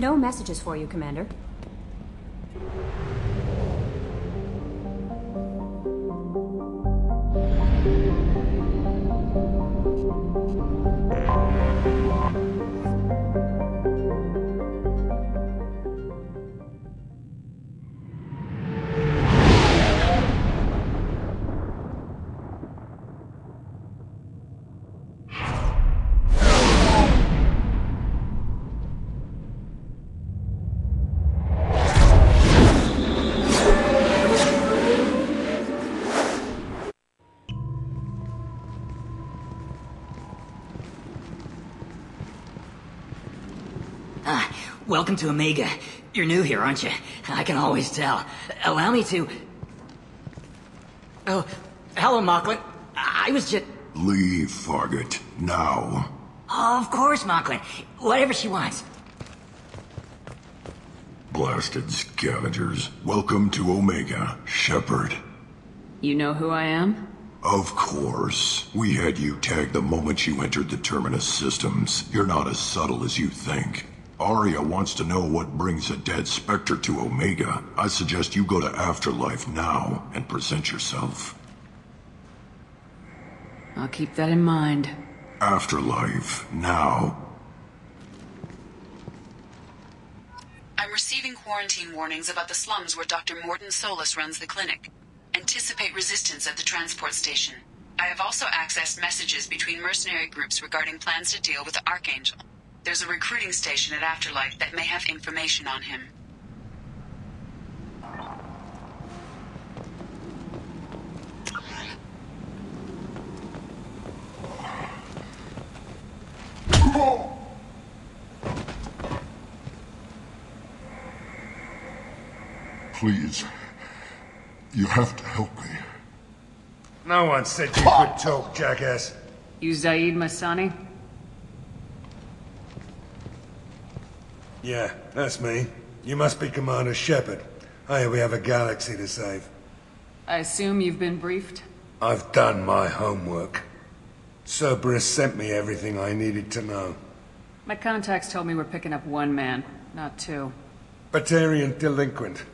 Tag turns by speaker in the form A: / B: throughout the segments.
A: No messages for you, Commander.
B: Ah, welcome to Omega. You're new here, aren't you? I can always tell. Allow me to... Oh, hello, Mocklin. I was just...
C: Leave, Fargate. Now.
B: Oh, of course, Mocklin. Whatever she wants.
C: Blasted scavengers. Welcome to Omega, Shepard.
D: You know who I am?
C: Of course. We had you tagged the moment you entered the Terminus systems. You're not as subtle as you think. Aria wants to know what brings a dead Spectre to Omega. I suggest you go to Afterlife now and present yourself.
D: I'll keep that in mind.
C: Afterlife, now.
E: I'm receiving quarantine warnings about the slums where Dr. Mordin Solus runs the clinic. Anticipate resistance at the transport station. I have also accessed messages between mercenary groups regarding plans to deal with the Archangel. There's a recruiting station at Afterlife that may have information on him.
C: Please. You have to help me.
F: No one said you could talk, jackass.
D: You Zaeed Massani?
F: Yeah, that's me. You must be Commander Shepard. Hey, we have a galaxy to save.
D: I assume you've been briefed?
F: I've done my homework. Cerberus sent me everything I needed to know.
D: My contacts told me we're picking up one man, not two.
F: Batarian delinquent.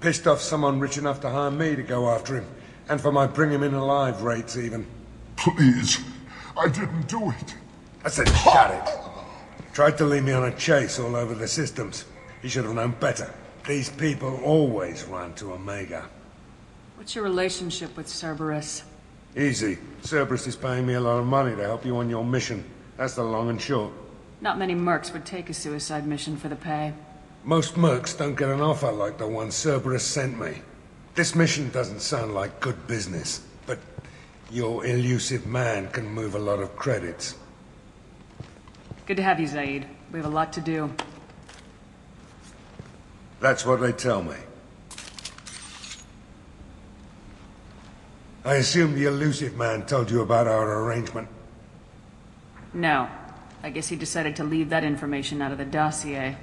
F: Pissed off someone rich enough to hire me to go after him. And for my bring him in alive rates, even.
C: Please. I didn't do it.
F: I said shut it. Tried to lead me on a chase all over the systems. He should have known better. These people always run to Omega.
D: What's your relationship with Cerberus?
F: Easy. Cerberus is paying me a lot of money to help you on your mission. That's the long and short.
D: Not many mercs would take a suicide mission for the pay.
F: Most mercs don't get an offer like the one Cerberus sent me. This mission doesn't sound like good business, but your Illusive Man can move a lot of credits.
D: Good to have you, Zaeed. We have a lot to do.
F: That's what they tell me. I assume the Illusive Man told you about our arrangement.
D: No. I guess he decided to leave that information out of the dossier.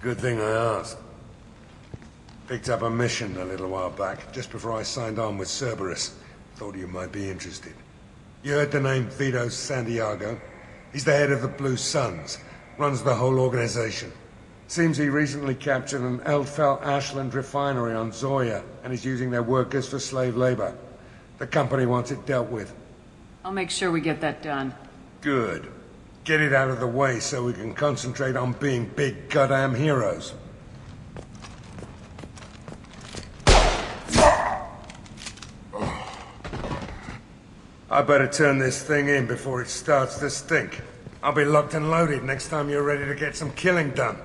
F: Good thing I asked. Picked up a mission a little while back, just before I signed on with Cerberus. Thought you might be interested. You heard the name Vido Santiago? He's the head of the Blue Suns, runs the whole organization. Seems he recently captured an Eldfell Ashland refinery on Zorya and is using their workers for slave labor. The company wants it dealt with.
D: I'll make sure we get that done.
F: Good. Get it out of the way so we can concentrate on being big goddamn heroes. I better turn this thing in before it starts to stink. I'll be locked and loaded next time you're ready to get some killing done.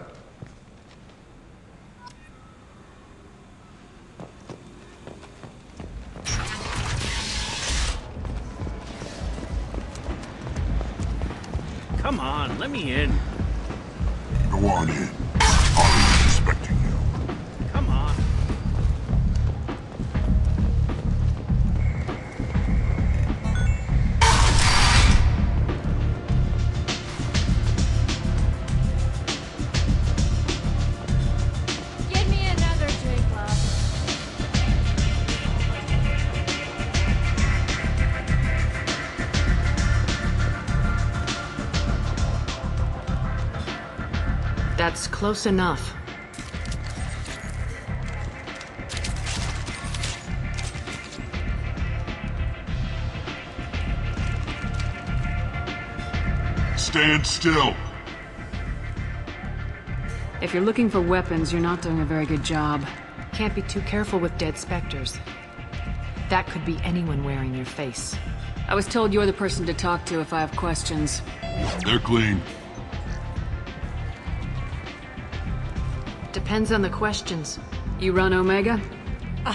G: Come on, let me in.
C: Go on in.
A: That's close enough.
C: Stand still.
D: If you're looking for weapons, you're not doing a very good job.
A: Can't be too careful with dead specters. That could be anyone wearing your face.
D: I was told you're the person to talk to if I have questions.
C: They're clean.
A: Depends on the questions.
D: You run Omega?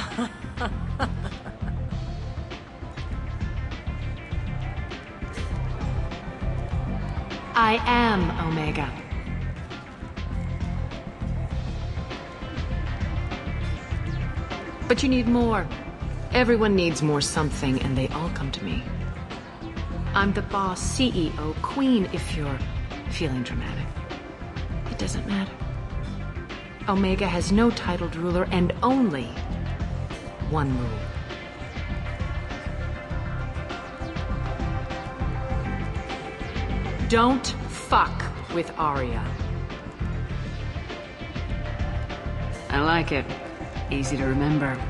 A: I am Omega. But you need more. Everyone needs more something, and they all come to me. I'm the boss, CEO, queen, if you're feeling dramatic. It doesn't matter. Omega has no titled ruler and only one rule. Don't fuck with Aria.
D: I like it. Easy to remember.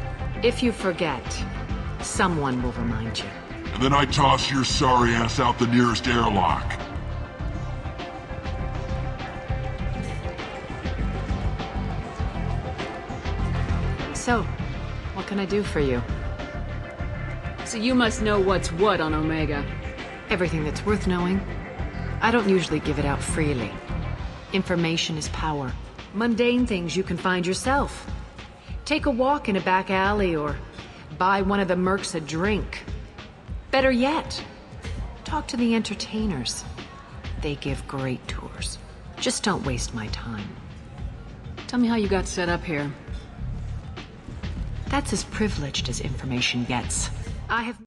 A: If you forget, someone will remind you.
C: And then I toss your sorry ass out the nearest airlock.
A: So, what can I do for you?
D: So you must know what's what on Omega.
A: Everything that's worth knowing. I don't usually give it out freely. Information is power. Mundane things you can find yourself. Take a walk in a back alley or buy one of the mercs a drink. Better yet, talk to the entertainers. They give great tours. Just don't waste my time.
D: Tell me how you got set up here.
A: That's as privileged as information gets. I have